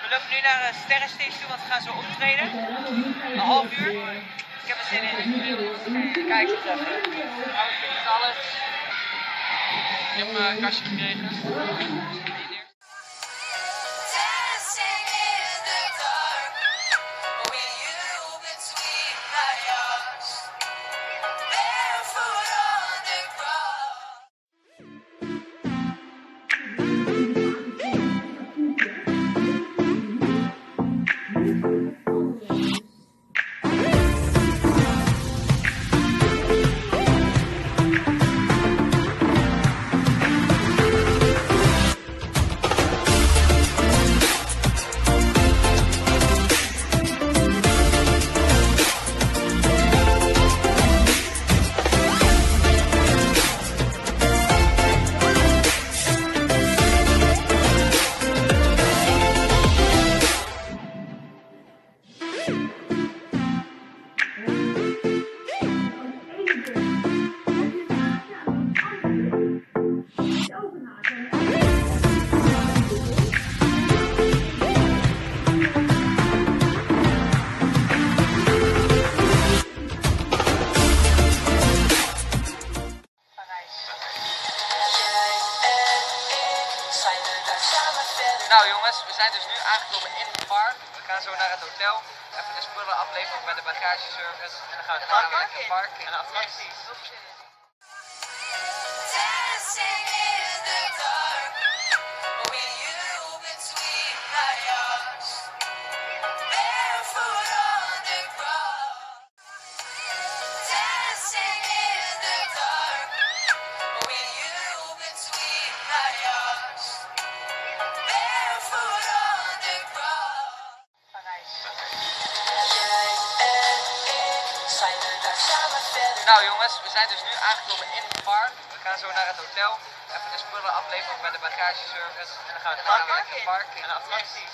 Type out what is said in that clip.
We lopen nu naar de sterrenstage toe, want we gaan zo optreden. Een half uur. Ik heb er zin in. Kijk eens even. Outfit en alles. Ik heb een kastje gekregen. Nou jongens, we zijn dus nu aangekomen in het park. We gaan zo naar het hotel. Even de spullen afleveren bij de bagageservice. En dan gaan we naar het park en attracties. In Nou jongens, we zijn dus nu aangekomen in het park. We gaan zo naar het hotel. Even de spullen afleveren bij de bagageservice. En dan gaan we naar het park en attracties.